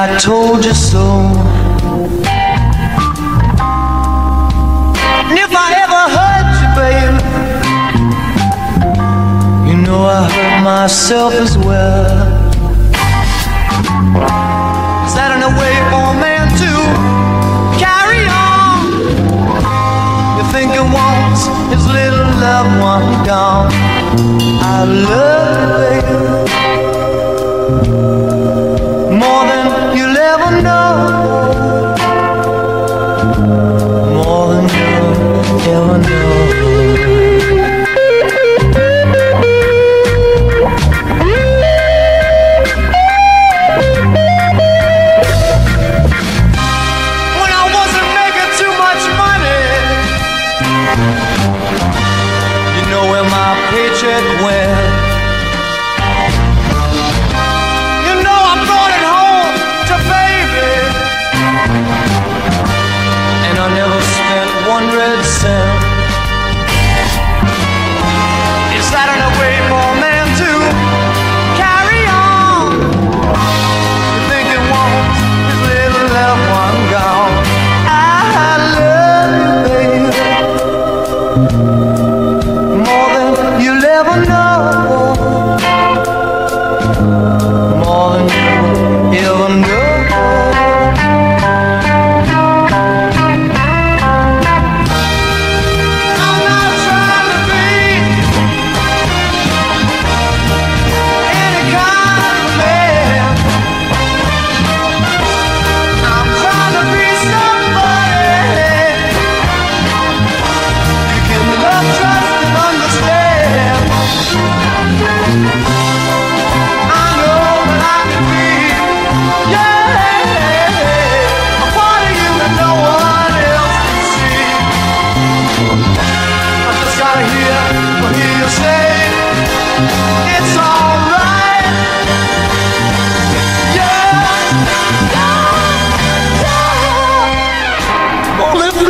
I told you so. And if I ever hurt you, baby, you know I hurt myself as well. Is that in a way for a man to carry on? You think he wants his little loved one gone? I love you, baby, where my paycheck went.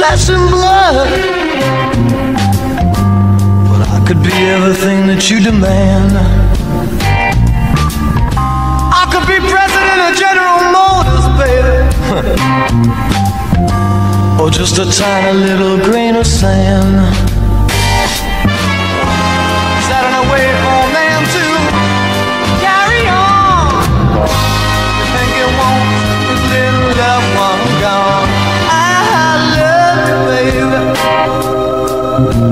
Flesh and blood. But I could be everything that you demand. I could be president General Motors, baby. or just a tiny little grain of sand. I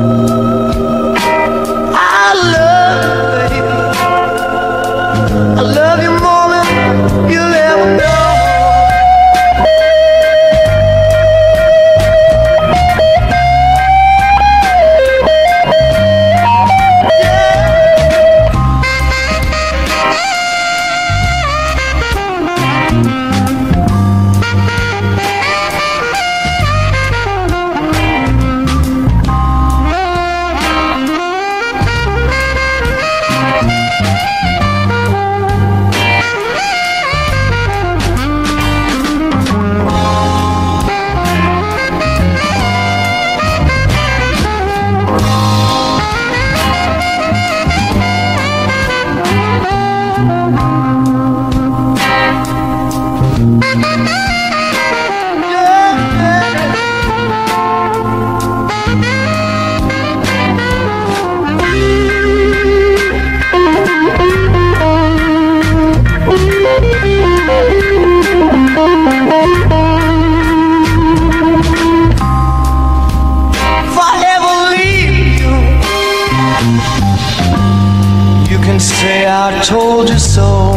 say I told you so.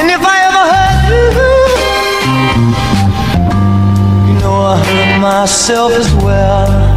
And if I ever hurt you, you know I hurt myself as well.